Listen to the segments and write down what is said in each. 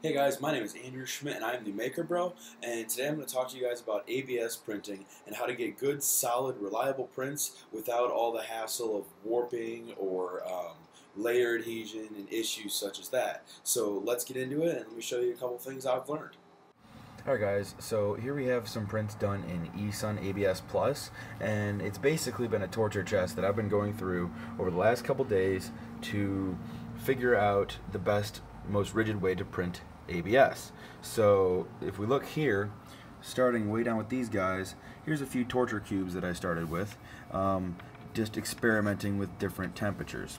Hey guys, my name is Andrew Schmidt and I'm the Maker Bro, and today I'm going to talk to you guys about ABS printing and how to get good, solid, reliable prints without all the hassle of warping or um, layer adhesion and issues such as that. So let's get into it and let me show you a couple things I've learned. Alright guys, so here we have some prints done in eSun ABS Plus, and it's basically been a torture test that I've been going through over the last couple days to figure out the best most rigid way to print ABS. So if we look here, starting way down with these guys, here's a few torture cubes that I started with, um, just experimenting with different temperatures.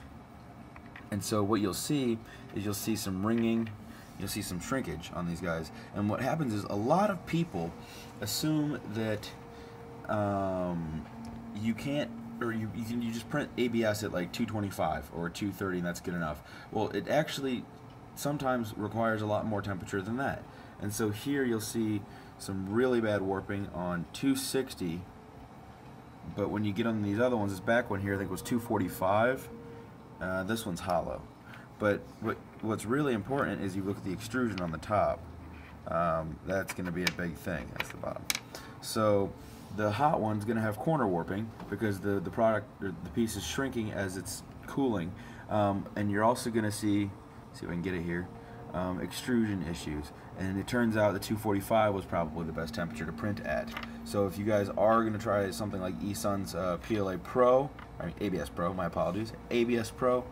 And so what you'll see is you'll see some ringing, you'll see some shrinkage on these guys. And what happens is a lot of people assume that um, you can't or you, you can you just print ABS at like 225 or 230 and that's good enough. Well, it actually sometimes requires a lot more temperature than that. And so here you'll see some really bad warping on 260 but when you get on these other ones, this back one here I think was 245 uh, this one's hollow. But what what's really important is you look at the extrusion on the top. Um, that's going to be a big thing that's the bottom. So the hot one's going to have corner warping because the the product the piece is shrinking as it's cooling. Um, and you're also going to see see if I can get it here, um, extrusion issues. And it turns out the 245 was probably the best temperature to print at. So if you guys are going to try something like eSun's uh, PLA Pro, I mean ABS Pro, my apologies, ABS Pro,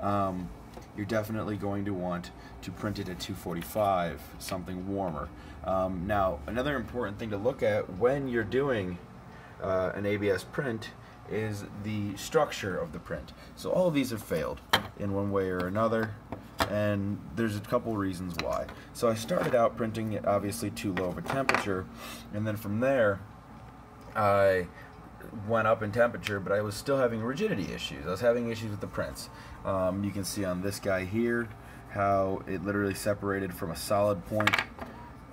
um, you're definitely going to want to print it at 245, something warmer. Um, now, another important thing to look at when you're doing uh, an ABS print is the structure of the print. So all of these have failed in one way or another and there's a couple reasons why. So I started out printing it obviously too low of a temperature, and then from there, I went up in temperature, but I was still having rigidity issues. I was having issues with the prints. Um, you can see on this guy here how it literally separated from a solid point.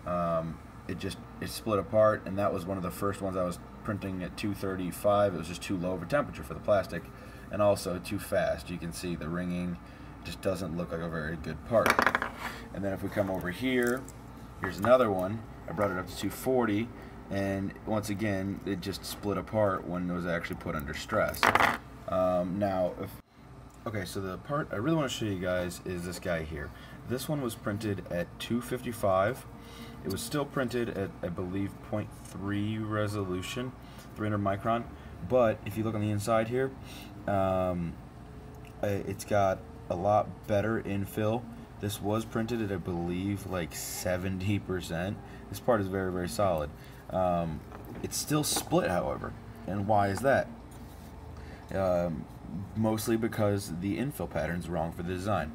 Um, it just it split apart, and that was one of the first ones I was printing at 235. It was just too low of a temperature for the plastic, and also too fast. You can see the ringing just doesn't look like a very good part. And then if we come over here, here's another one. I brought it up to 240 and once again it just split apart when it was actually put under stress. Um, now, if, okay, so the part I really want to show you guys is this guy here. This one was printed at 255. It was still printed at, I believe, 0.3 resolution, 300 micron. But if you look on the inside here, um, it's got a lot better infill. This was printed at, I believe, like 70%. This part is very, very solid. Um, it's still split, however. And why is that? Um, mostly because the infill pattern is wrong for the design.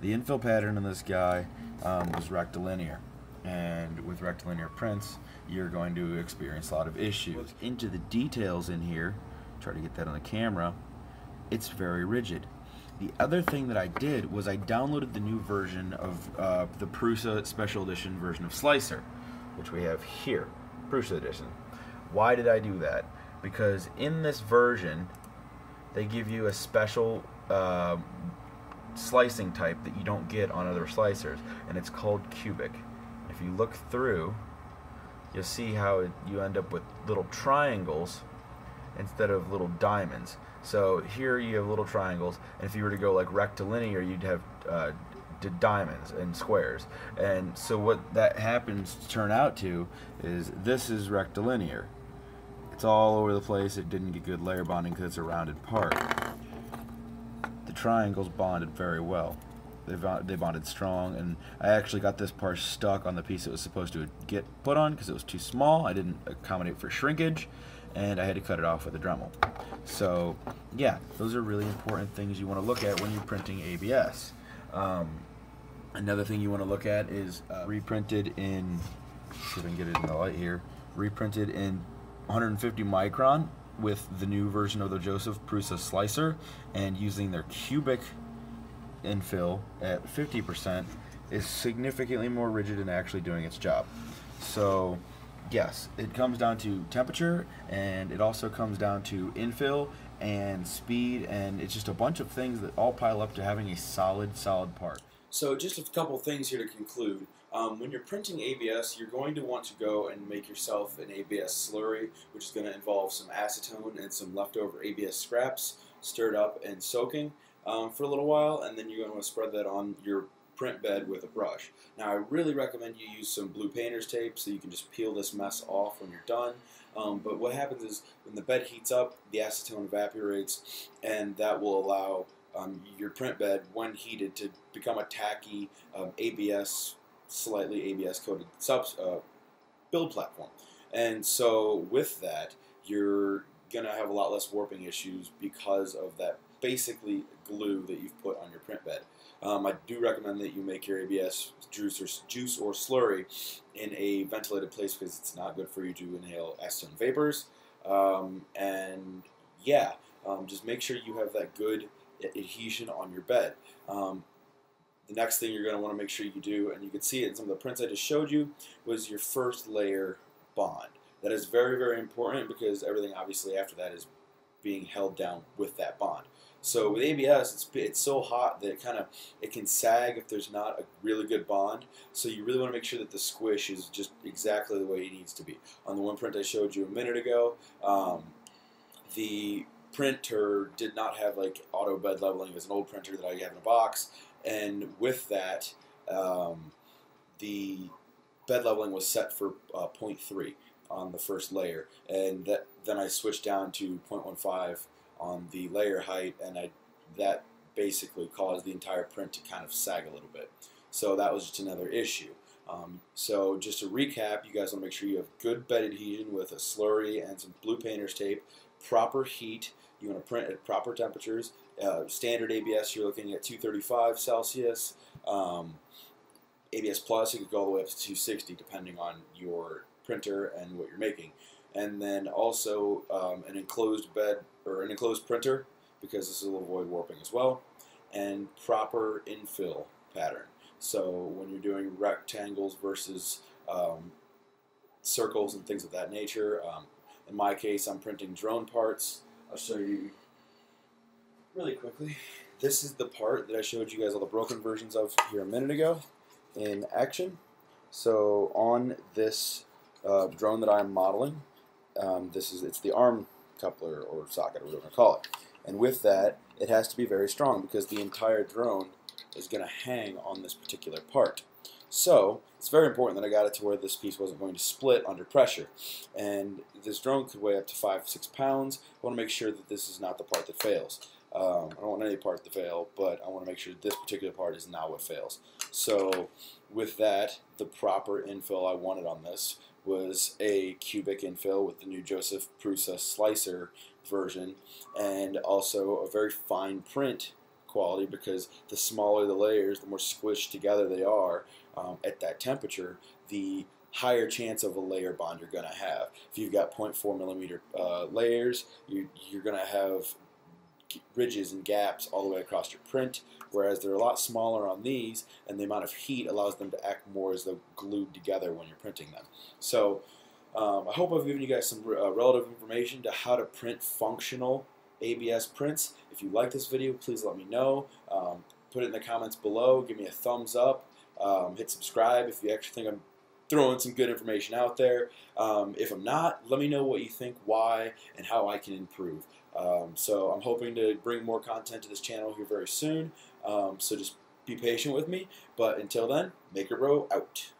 The infill pattern in this guy um, was rectilinear. And with rectilinear prints, you're going to experience a lot of issues. Into the details in here, try to get that on the camera, it's very rigid. The other thing that I did was I downloaded the new version of uh, the Prusa Special Edition version of Slic3r, which we have here, Prusa Edition. Why did I do that? Because in this version, they give you a special uh, slicing type that you don't get on other slicers, and it's called cubic. If you look through, you'll see how it, you end up with little triangles instead of little diamonds. So here you have little triangles, and if you were to go like rectilinear, you'd have uh, diamonds and squares. And so what that happens to turn out to is this is rectilinear. It's all over the place. It didn't get good layer bonding because it's a rounded part. The triangles bonded very well. They, they bonded strong, and I actually got this part stuck on the piece it was supposed to get put on because it was too small. I didn't accommodate for shrinkage, and I had to cut it off with a Dremel. So yeah, those are really important things you want to look at when you're printing ABS. Um, another thing you want to look at is uh, reprinted in, see if I can get it in the light here, reprinted in 150 micron with the new version of the Josef Prusa slicer and using their cubic infill at 50% is significantly more rigid and actually doing its job. So yes, it comes down to temperature and it also comes down to infill and speed and it's just a bunch of things that all pile up to having a solid, solid part. So just a couple things here to conclude. Um, when you're printing ABS, you're going to want to go and make yourself an ABS slurry, which is going to involve some acetone and some leftover ABS scraps stirred up and soaking um, for a little while, and then you're going to to spread that on your print bed with a brush. Now, I really recommend you use some blue painter's tape so you can just peel this mess off when you're done. Um, but what happens is when the bed heats up, the acetone evaporates, and that will allow um, your print bed, when heated, to become a tacky um, ABS, slightly ABS coated sub uh, build platform. And so with that, you're going to have a lot less warping issues because of that basically glue that you've put on your print bed. Um, I do recommend that you make your ABS juice or, juice or slurry in a ventilated place because it's not good for you to inhale acetone vapors. Um, and yeah, um, just make sure you have that good adhesion on your bed. Um, the next thing you're going to want to make sure you do, and you can see it in some of the prints I just showed you, was your first layer bond. That is very, very important because everything obviously after that is being held down with that bond. So with ABS, it's, it's so hot that it kind of it can sag if there's not a really good bond. So you really want to make sure that the squish is just exactly the way it needs to be. On the one print I showed you a minute ago, um, the printer did not have like auto bed leveling. It was an old printer that I have in a box, and with that, um, the bed leveling was set for uh, 0.3 on the first layer, and that then I switched down to 0.15 on the layer height, and I that basically caused the entire print to kind of sag a little bit. So that was just another issue. Um, so just to recap, you guys want to make sure you have good bed adhesion with a slurry and some blue painter's tape, proper heat. You want to print at proper temperatures. Uh, standard ABS, you're looking at 235 Celsius. Um, ABS Plus, you could go all the way up to 260 depending on your printer and what you're making. And then also um, an enclosed bed or an enclosed printer because this will avoid warping as well. And proper infill pattern. So when you're doing rectangles versus um, circles and things of that nature, um, in my case, I'm printing drone parts. I'll show you really quickly. This is the part that I showed you guys all the broken versions of here a minute ago in action. So on this uh, drone that I'm modeling, um, this is it's the arm coupler or socket, or whatever you call it. And with that, it has to be very strong because the entire drone is going to hang on this particular part. So it's very important that I got it to where this piece wasn't going to split under pressure. And this drone could weigh up to five, six pounds. I want to make sure that this is not the part that fails. Um, I don't want any part to fail, but I want to make sure this particular part is not what fails. So with that, the proper infill I wanted on this was a cubic infill with the new Josef Prusa slicer version, and also a very fine print quality because the smaller the layers, the more squished together they are um, at that temperature, the higher chance of a layer bond you're going to have. If you've got 0.4 millimeter uh, layers, you, you're going to have ridges and gaps all the way across your print, whereas they're a lot smaller on these, and the amount of heat allows them to act more as though glued together when you're printing them. So um, I hope I've given you guys some uh, relative information to how to print functional ABS prints. If you like this video, please let me know. Um, put it in the comments below. Give me a thumbs up. Um, hit subscribe if you actually think I'm throwing some good information out there. Um, if I'm not, let me know what you think, why, and how I can improve. Um, so I'm hoping to bring more content to this channel here very soon. Um, so just be patient with me. But until then, Maker Bro out.